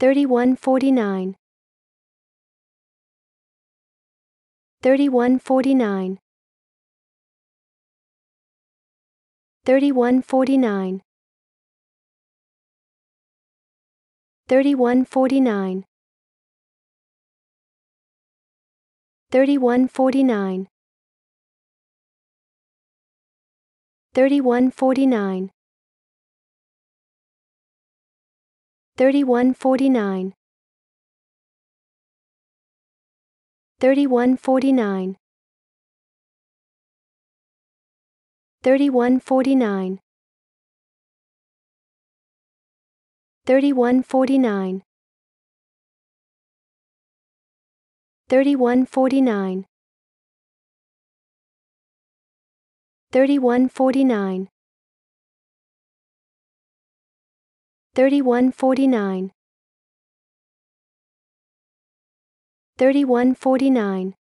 3149 3149 3149 3149 3149 3149 3149 3149 3149 3149 3149 3149 3149 3149